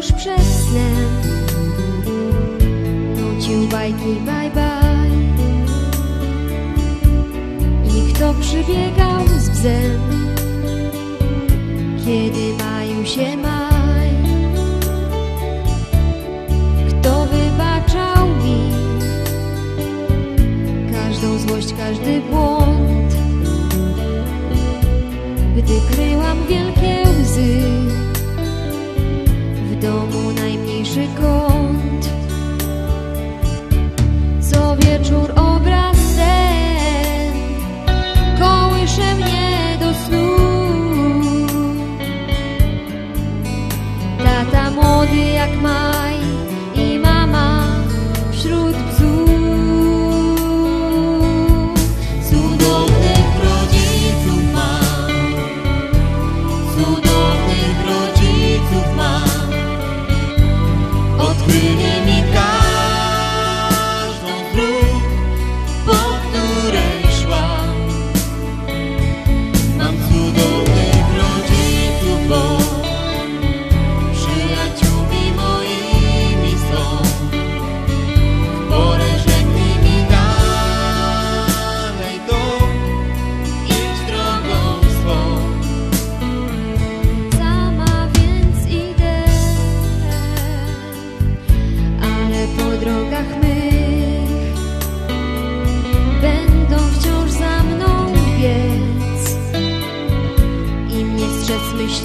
tuż przed snem. Nucił bajki bye bye I kto przybiegał z bzem? Kiedy maju się maj? Kto wybaczał mi? Każdą złość, każdy błąd. Gdy kryłam wielkie domu najmniejszy kąt. Co wieczór obraz ten Kołysze mnie do snu. Tata młody jak maj I mama wśród bzu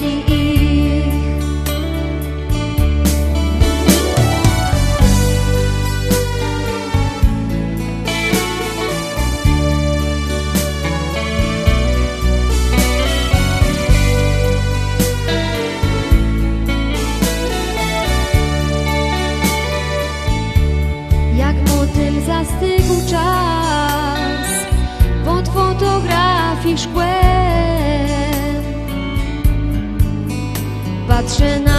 myśli ich. Jak zastygł czas pod fotografii. 却那